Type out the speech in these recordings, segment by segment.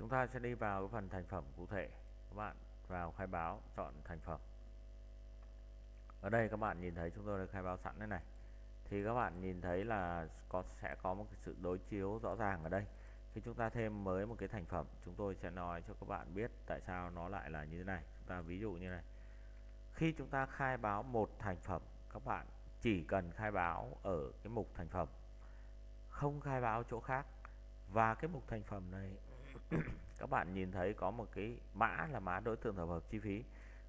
chúng ta sẽ đi vào cái phần thành phẩm cụ thể. Các bạn vào khai báo chọn thành phẩm. Ở đây các bạn nhìn thấy chúng tôi đã khai báo sẵn đây này. Thì các bạn nhìn thấy là có, sẽ có một cái sự đối chiếu rõ ràng ở đây. Khi chúng ta thêm mới một cái thành phẩm, chúng tôi sẽ nói cho các bạn biết tại sao nó lại là như thế này. Chúng ta ví dụ như này. Khi chúng ta khai báo một thành phẩm, các bạn chỉ cần khai báo ở cái mục thành phẩm. Không khai báo chỗ khác. Và cái mục thành phẩm này các bạn nhìn thấy có một cái mã là mã đối tượng tập hợp chi phí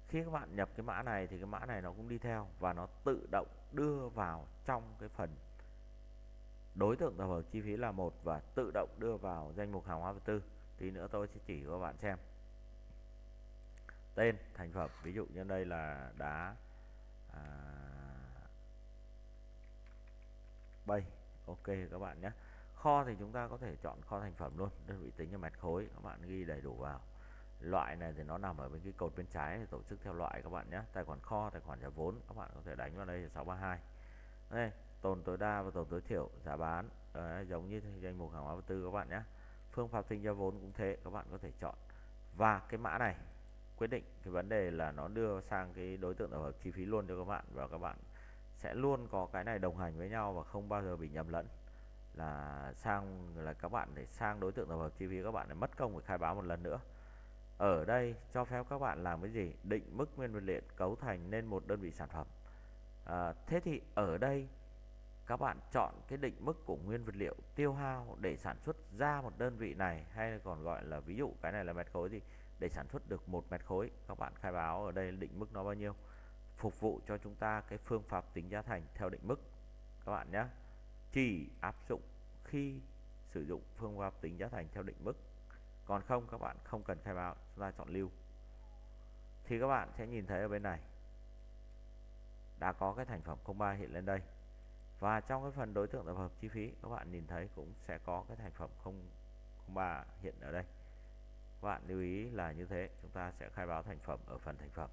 khi các bạn nhập cái mã này thì cái mã này nó cũng đi theo và nó tự động đưa vào trong cái phần đối tượng tập hợp chi phí là một và tự động đưa vào danh mục hàng hóa vật tư. Tí nữa tôi sẽ chỉ cho các bạn xem. Tên thành phẩm ví dụ như đây là đá à, bay. Ok các bạn nhé kho thì chúng ta có thể chọn kho thành phẩm luôn đơn vị tính cho mét khối các bạn ghi đầy đủ vào. Loại này thì nó nằm ở bên cái cột bên trái thì tổ chức theo loại các bạn nhé. Tài khoản kho tài khoản trả vốn các bạn có thể đánh vào đây là 632 đây tồn tối đa và tồn tối thiểu giá bán. Đấy, giống như danh mục hàng hóa vật tư các bạn nhé. Phương pháp tính giá vốn cũng thế các bạn có thể chọn. Và cái mã này quyết định cái vấn đề là nó đưa sang cái đối tượng tổng hợp chi phí luôn cho các bạn và các bạn sẽ luôn có cái này đồng hành với nhau và không bao giờ bị nhầm lẫn là sang là các bạn để sang đối tượng tập hợp chi phí các bạn lại mất công phải khai báo một lần nữa. Ở đây cho phép các bạn làm cái gì? Định mức nguyên vật liệu cấu thành nên một đơn vị sản phẩm. À, thế thì ở đây các bạn chọn cái định mức của nguyên vật liệu tiêu hao để sản xuất ra một đơn vị này hay còn gọi là ví dụ cái này là mét khối thì để sản xuất được một mét khối các bạn khai báo ở đây định mức nó bao nhiêu? Phục vụ cho chúng ta cái phương pháp tính giá thành theo định mức các bạn nhé chỉ áp dụng khi sử dụng phương pháp tính giá thành theo định mức. Còn không, các bạn không cần khai báo, chúng ta chọn lưu. Thì các bạn sẽ nhìn thấy ở bên này, đã có cái thành phẩm 03 hiện lên đây. Và trong cái phần đối tượng tập hợp chi phí, các bạn nhìn thấy cũng sẽ có cái thành phẩm 03 hiện ở đây. Các bạn lưu ý là như thế, chúng ta sẽ khai báo thành phẩm ở phần thành phẩm.